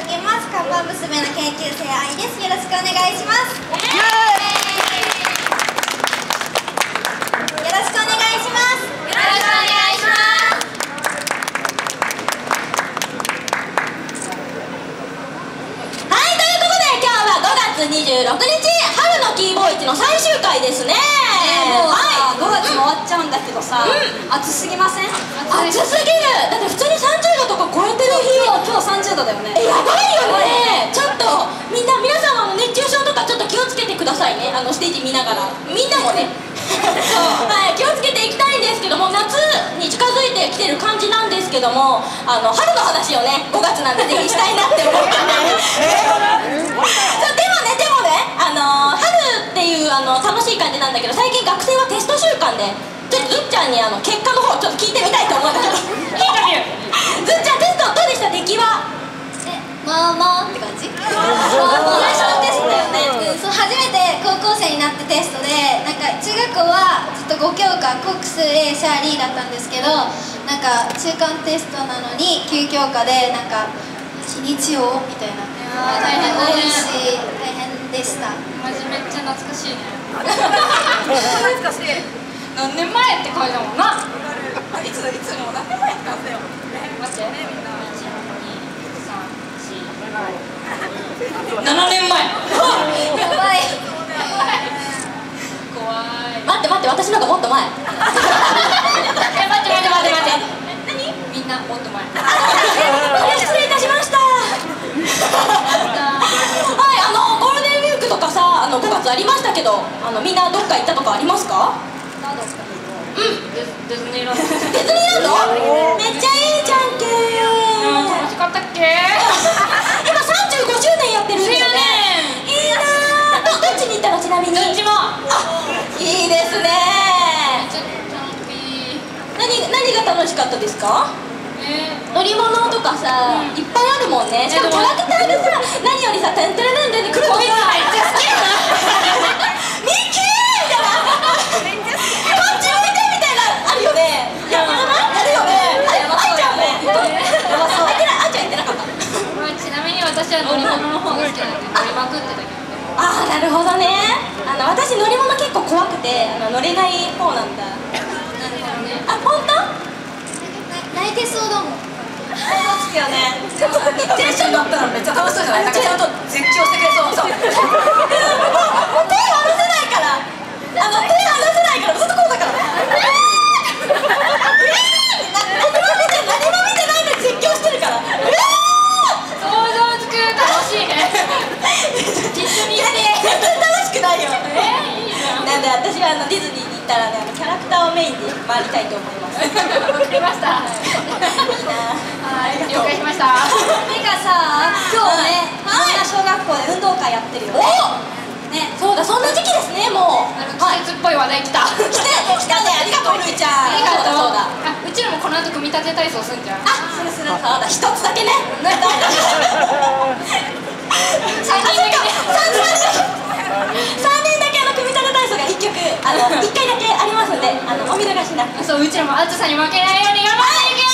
届けます。看板娘の研究生愛です。よろしくお願いします。よろしくお願いします。よろしくお願いします。はいということで今日は5月26日春のキーボーイチの最終回ですね。もうはい。さ、5月も終わっちゃうんだけどさ、暑すぎません？暑すぎる。だって普通に30度とか超えてる日今日今日30度だよねえやばいよねちょっとみんな皆様も熱中症とかちょっと気をつけてくださいねあのステージ見ながらみんなもねそう、はい、気をつけていきたいんですけども夏に近づいてきてる感じなんですけどもあの春の話をね5月なんでぜひしたいなって思ってね。そうでもねでもねあの春っていうあの楽しい感じなんだけど最近学生はテスト週間でちょっとずっちゃんにあの結果の方ちょっと聞いてみたいと思うんだけどインタビューずっちゃんテストどうでした？出来は？まあまあって感じ高校生になってテストでなんか中学校はずっと5教科コックス A シャーリーだったんですけどなんか中間テストなのに9教科でなんか日にちをみたいな。大変多いし大変でした。マジめっちゃ懐かしいね。懐かしい。何年前って書いたもんな。いついつも何年前って書いたよ。待って。みんな7年前。やばい待って待って私のがもっと前。え待って待って待って待って。何？みんなもっと前。あ失礼いたしました。はいあのゴールデンウィークとかさあの5月ありましたけどあのみんなどっか行ったとかありますか？う。ん。ディズニーランド。ディズニーランド？めっちゃいいじゃんけ楽しかったっけ今35周年やってるんだよねいいなーどどっちに行ったのちなみに。どっちも。あいいですね。ちょっと楽しい。何何が楽しかったですか？え乗り物とかさ、いっぱいあるもんね。しかもキャラクターがさ何よりさ「てんてれんてん」で来るとさめっちゃ好きミッキーみたいなこっちを見てみたいなあるよねやばないあるよねあちゃんもやばそうあなちゃん言ってなかったまあちなみに私は乗り物の方が好きなんで乗りまくってたけどねああなるほどね。あの私乗り物結構怖くてあの乗れない方なんだ。あ本当？泣いてそうだもん。好きよね。テンション乗ったらめっちゃ楽しそうじゃないなんかちゃんと絶叫してくれそう。そう。手離せないから。あの手離せないからずっとこうだからうわーうわー何も見て何も見てないで絶叫してるからうわー想像つく楽しいね一緒にいて全然楽しくないよえで私はあのディズニーに行ったらねあのキャラクターをメインで回りたいと思いますいいわかりましたなはい。了解しましたてかさ今日ね、はい。みんな小学校で運動会やっ。てるよねねそうだそんな時期ですねもう。なんか季節っぽい話題来た。来て来たねありがとうるいちゃん。ありがとう。そうだそうだ。あうちらもこの後組み立て体操すんじゃん。あするするそうだ一つだけね。ね三 人。だけ三人。だけあのの1回だけありますのであのお見逃しなく。そううちらもあ暑さんに負けないように頑張っていきよ